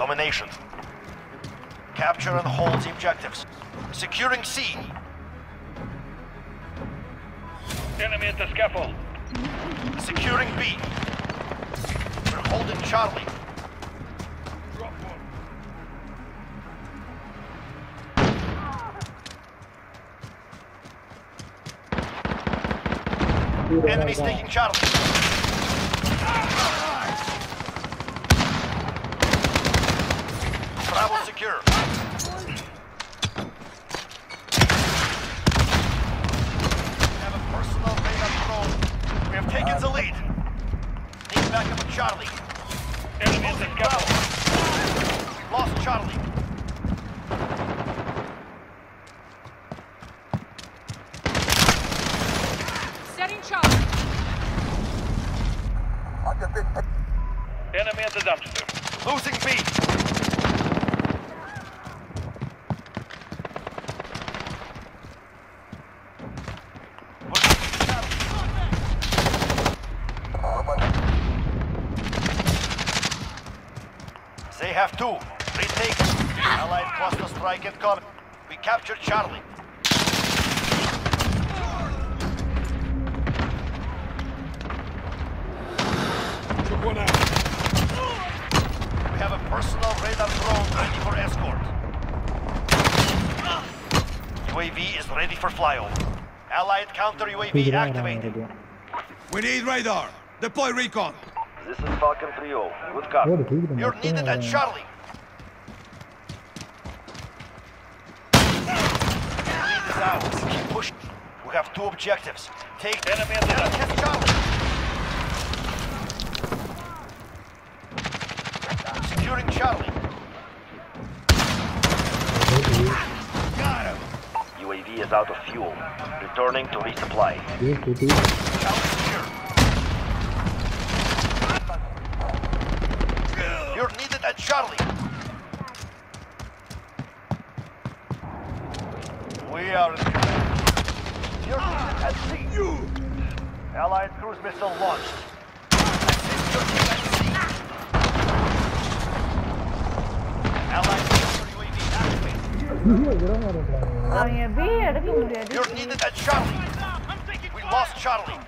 Domination. Capture and hold the objectives. Securing C. Enemy at the scaffold. Securing B. We're holding Charlie. Oh Enemies taking Charlie. Bravo secure. We have a personal radar drone. We have taken the lead. Need backup with Charlie. Enemy at the scaffold. We've lost Charlie. Setting charge. Enemy at the dumpster. Losing B. They have two. Retake. Allied cluster strike incoming. We captured Charlie. Took one out. We have a personal radar drone ready for escort. UAV is ready for flyover. Allied counter UAV activated. We need radar. Deploy recon. This is Falcon 3-0. Good cop. You're needed at Charlie. Keep pushing. We have two objectives. Take enemy and catch Charlie. Securing Charlie. Got him. UAV is out of fuel. Returning to resupply. Allied cruise missile launched. You're needed at Charlie. We lost Charlie.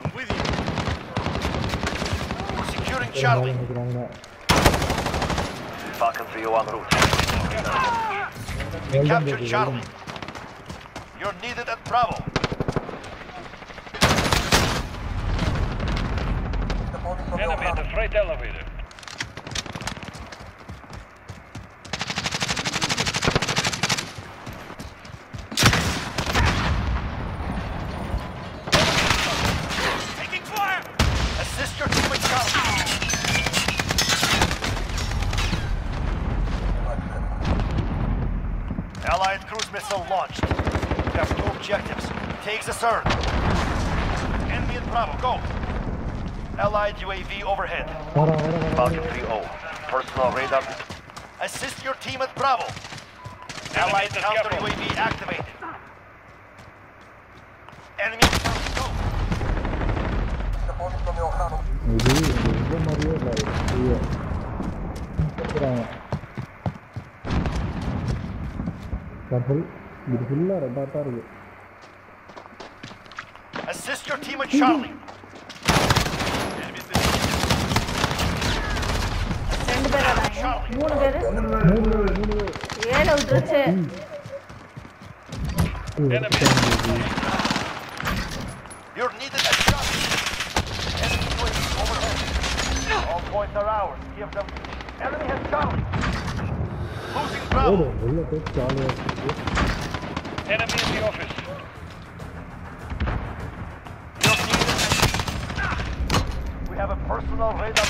I'm with you. We're securing Charlie. Falcon 3 route. We Captured Charlie. You're needed at Bravo. Enemy at the freight elevator. Allied UAV overhead. Falcon 3-0. Personal radar. Assist your team at Bravo. Allied counter UAV activated. Enemy Assist your team at Charlie. மூணு பேரு மூணு மூணு ஏழை விட்டுருச்சு You're needed at Charlie. Enemy UAV overhead. All points are ours. Give them. Enemy has Charlie. Losing ஓடு Bravo. உள்ள போய் ஜாலியாக இருக்குது Enemy in the office. You're needed at We have a personal radar.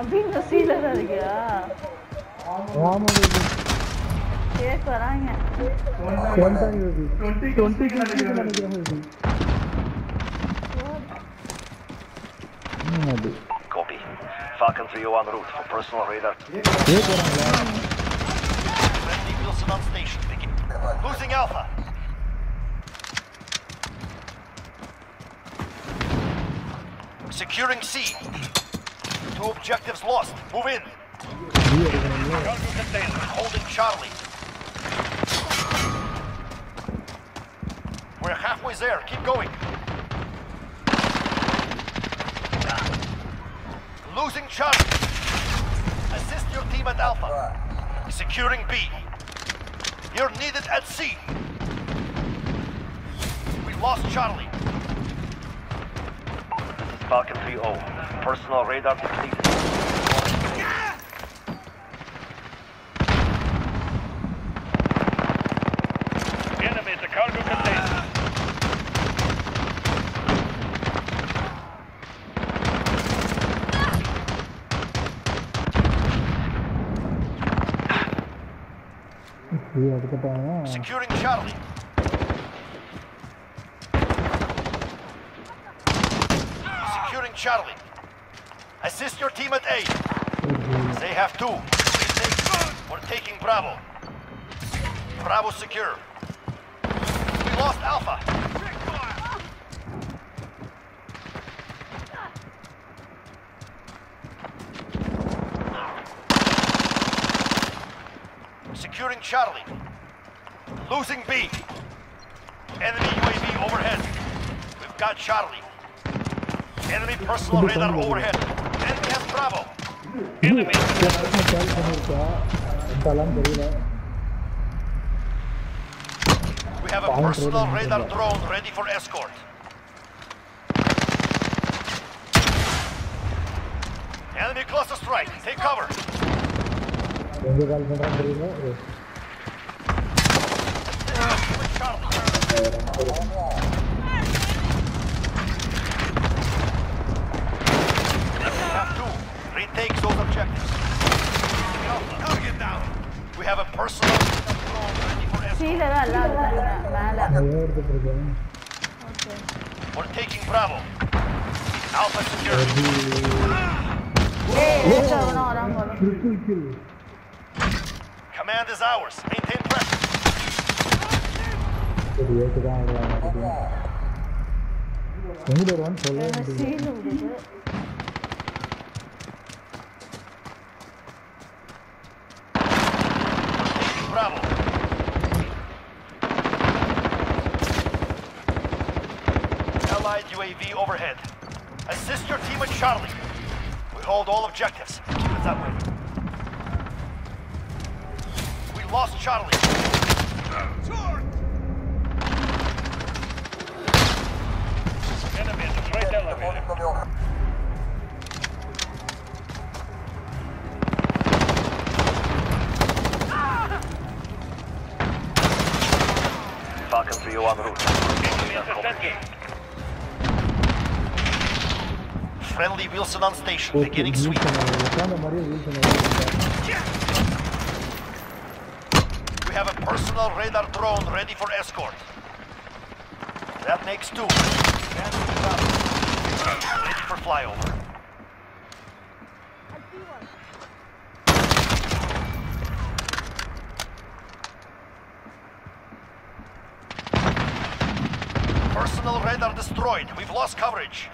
अभी नसीला रह गया ये कराएंगे कौन सा ये भी 20 20 किलो लग गया है भी नहीं अभी copy falcon 301 route for personal radar. ये कराएंगे losing alpha. Securing c. Two objectives lost. Move in. Holding Charlie. We're halfway there. Keep going. Losing Charlie. Assist your team at Alpha. Securing B. You're needed at C. We lost Charlie. Falcon 3-0. Personal radar depleted. Enemy is a cargo container. Securing Charlie. Charlie. Assist your team at A. Mm-hmm. They have two. We're taking Bravo. Bravo secure. We lost Alpha. Securing Charlie. Losing B. Enemy UAV overhead. We've got Charlie. Enemy personal radar overhead. NCAP Bravo. Enemy. We have a personal radar drone ready for escort. Enemy cluster strike. Take cover. Uh, takes those objectives. Target down. We have a personal Sí, le da al lado, da, da, We're taking Bravo. Alpha secure. Eh, oh. no, Rambo. Command is ours. Maintain pressure. UAV overhead. Assist your team at Charlie. We hold all objectives. Keep it that way. We lost Charlie. Enemy at the freight elevator. Falcon 3 en route. Enemy at the Friendly Wheelson on station, okay, beginning sweep. We have a personal radar drone ready for escort. That makes two. Ready for flyover. Personal radar destroyed. We've lost coverage.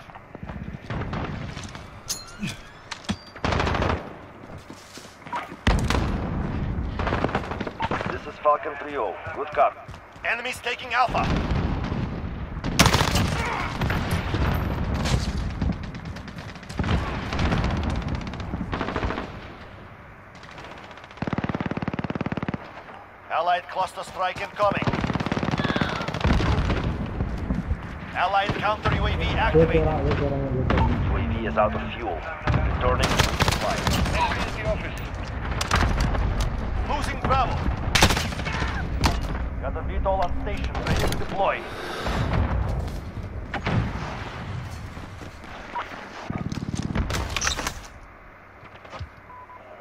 Falcon 3-0. Good copy. Enemies taking Alpha. Allied cluster strike incoming. Allied counter UAV activated. UAV is out of fuel. Returning to supply. Losing Bravo. Got the VTOL on station, ready to deploy.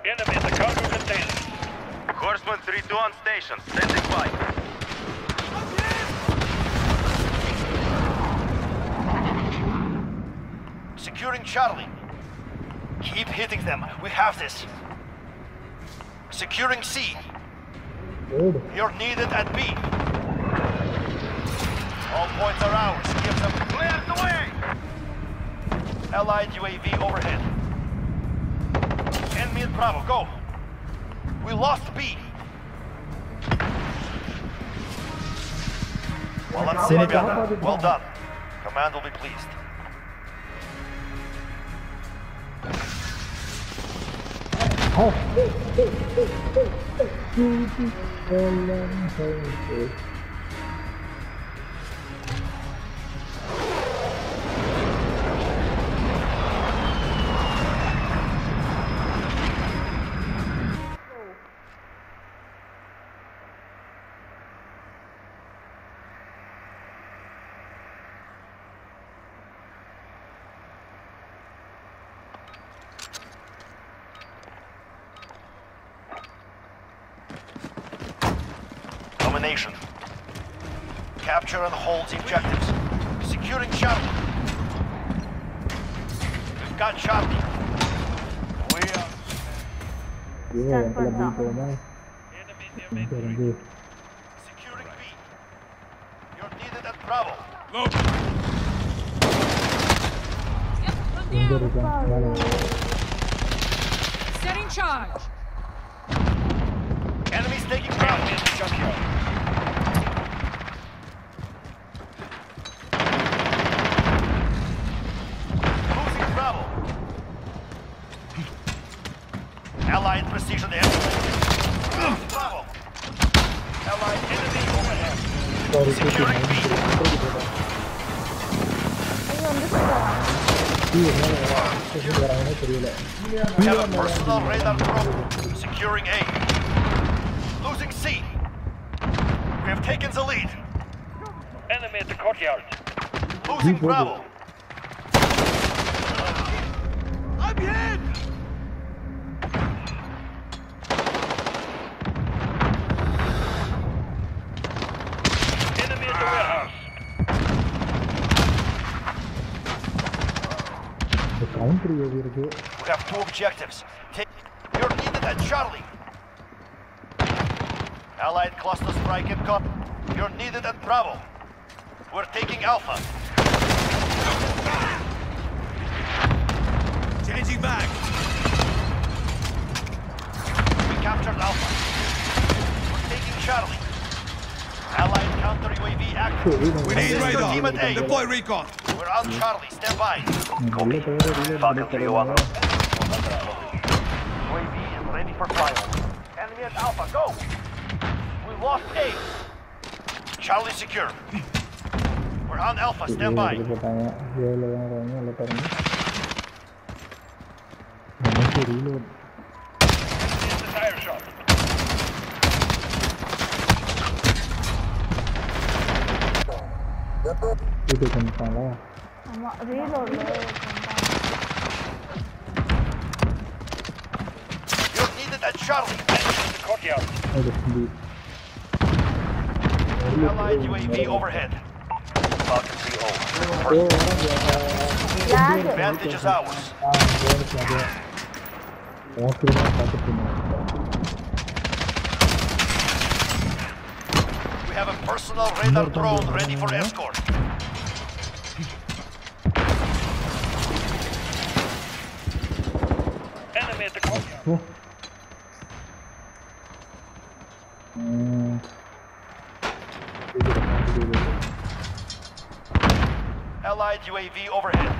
Enemy at the cargo container. Horseman 3-2 on station, standing by. Securing Charlie. Keep hitting them. We have this. Securing C. ஓடு You're needed at B. All points are ours. Give them clear the way. Allied UAV overhead. Enemy at Bravo. Go. We lost B. Well, that's Sylvia. Well done. Command will be pleased. To be Lamb of Domination. Capture and hold the objectives. Securing Charlie. We've got Charlie. We are... Yeah, Enemy near mid. Securing B. You're needed at Bravo. Low. Setting charge. Enemies taking Bravo in the junkyard. Losing People Bravo. Enemy at the warehouse. The counter over here. We have two objectives. Take you're needed at Charlie. Allied cluster strike at Cop. You're needed at Bravo. We're taking Alpha. Changing back. We captured Alpha. We're taking Charlie. Allied counter UAV active. We need radar. Team at recon. We're on Charlie. Stand by. Copy. Falcon 301. UAV is ready for fire. Enemy at Alpha. Go. We lost A. Charlie secure We're on Alpha. Stand by. எடுத்து போட்டாங்க ஏழில் தான் வராங்க நல்ல பாருங்க நமக்கு reload Enemy at the tire shop. வீட்டுக்கு வந்துட்டாங்களா ஆமா ரீலோட்ல You're needed at Charlie. Enemy at the courtyard. அது Hindi Allied UAV overhead. Advantage is ours. We have a personal radar drone ready for escort. Enemy at the courtyard. Allied UAV overhead.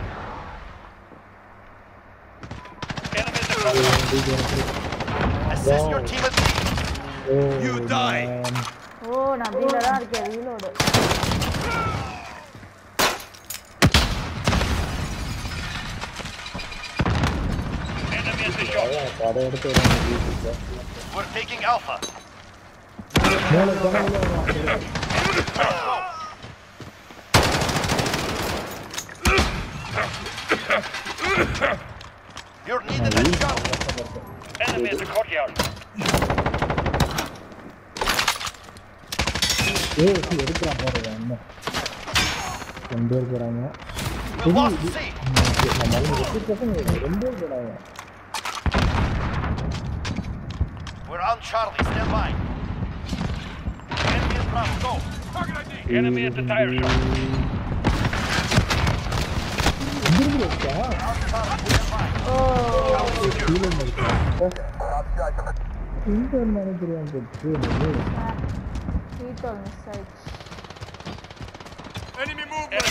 Assist your team at sea. You man. die. We're taking Alpha. Oh. You're needed at Charlie. Enemy at the courtyard. ஏ எடுக்கிறான் பாருங்க என்ன ரெண்டு பேர் போறாங்க We lost C. நம்ம எட்டு பசங்க ரெண்டு பேர் போறாங்க We're on Charlie. Stand by. Bravo, go. Enemy at the tire shop. 이름으로 없다. 아, 오랜만에 들어왔다. 오랜만에 들어왔는데 그러면은. Little mistake. Enemy movement.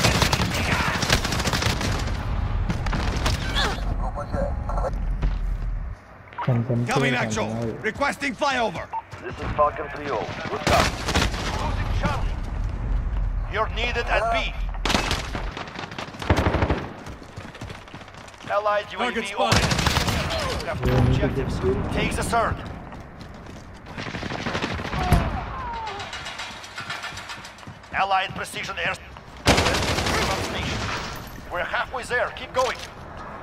Coming actual. Requesting flyover. This is Falcon 3-0. What's up? Losing Charlie. You're needed at B. Allied Target UAV spotted. overhead. We have two objectives. Take the third. Allied precision air station. We're halfway there. Keep going.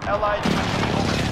Allied UAV overhead.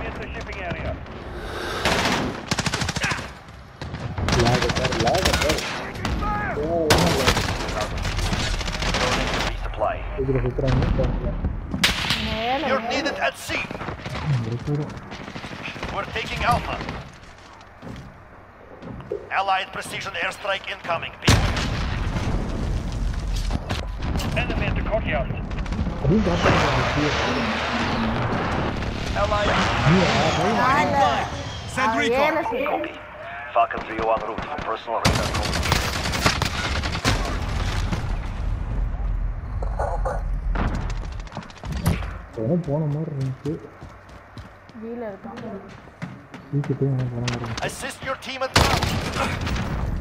இதில் சுற்றுறாங்க பார்க்கலாம் மேல You're needed at sea. இருக்கும் We're taking Alpha. Allied precision airstrike incoming. Beware. Enemy at the courtyard. அதையும் காப்பாற்றுறாங்க Allied. மேல Send ஆ, recon. ஏழு சரி Copy. Falcon 3 en route for personal radar coverage. எனக்கு போன மாதிரி இருந்துச்சு வீல இருக்கான் வீட்டுக்கு எனக்கு போன மாதிரி இருந்துச்சு Assist your team at ground.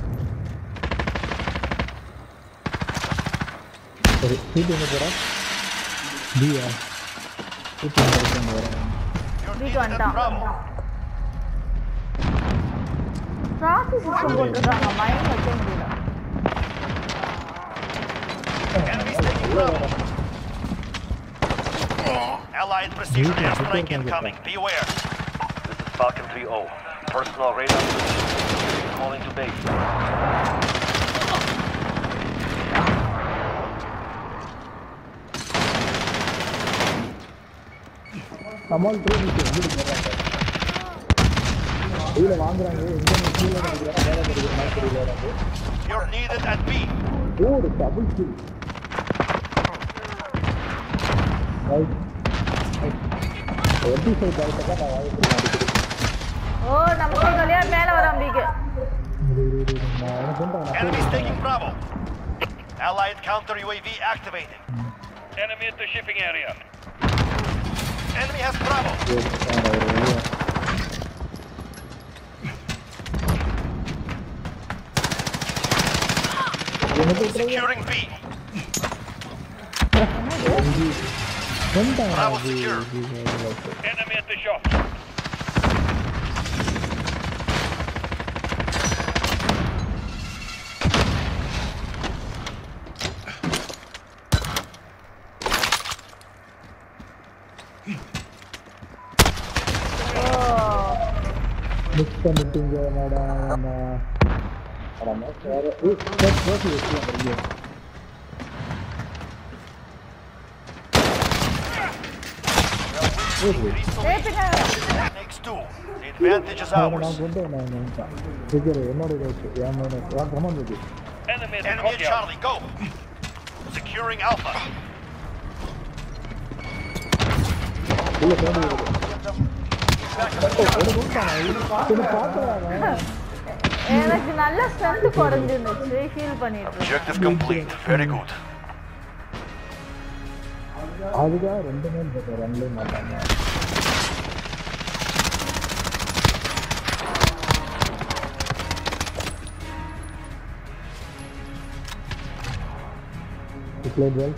சரி சீட்டு எங்கே போகிறா பியா சீட்டு எங்கே இருக்கு அங்கே வரேன் You're வீட்டு needed at வந்துட்டான் Bravo. டிராஃபிக் சிஸ்டம் போட்டிருக்காங்க மைண்ட் வைக்க முடியல Enemies taking Bravo. Allied precision airstrike incoming. Beware. This is Falcon 3-0. Personal radar position. Calling to base. Kamal three வீட்டு எங்கிட்டு போகிறாங்க கீழே வாங்குறாங்க எங்கே கீழே வாங்குறாங்க வேலை கிடைக்கிற மாதிரி தெரியல எனக்கு You're needed at B. ஓ ஒரு டபுள் கில் ஓ நம்ம சைடு வழியா மேல வரான் பீக்கு இரு, இரு, இரு, இரு. நான் எனக்கு வந்து அவனை Enemies update taking Bravo. Allied counter UAV activated. Enemy at the shipping area. Enemy has Bravo. பண்ணுறேன் எனக்கு Securing B. Vamos dar Bravo de, de, de... Enemy at the shop. Mutkan tinggal ada. Uh. Enemy at the Enemy at courtyard. Charlie, go. Securing Alpha. உள்ள தோண்டி வருது Back up. ஒரு கொடுத்தாங்க இது பார்த்துறாங்க எனக்கு நல்ல ஸ்ட்ரென்த் குறைஞ்சிருந்துச்சு ஹீல் பண்ணிட்டு Objective complete. Very good. அதுக்காக ரெண்டு மேல் போட்டோம் ரெண்டுலேயும் மாட்டாங்க You played well?